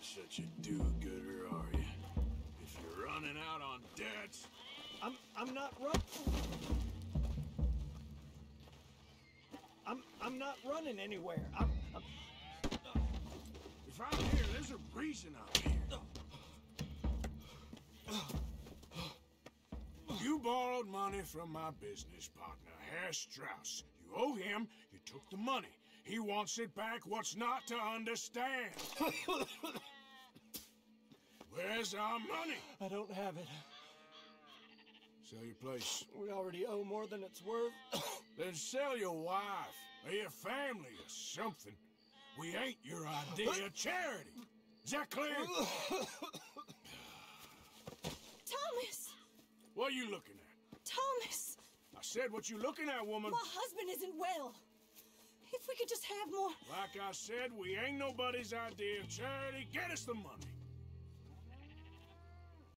ain't such a do-gooder, are you? If you're running out on debts, I'm I'm not run. I'm I'm not running anywhere. I'm, I'm if I'm here, there's a reason I'm here. You borrowed money from my business partner, Herr Strauss. You owe him, you took the money. He wants it back, what's not to understand? Where's our money? I don't have it. Sell your place. We already owe more than it's worth. Then sell your wife, or your family, or something. We ain't your idea of charity. Is that clear? Thomas! What are you looking at? Thomas! I said what you looking at, woman. My husband isn't well. If we could just have more. Like I said, we ain't nobody's idea of charity. Get us the money.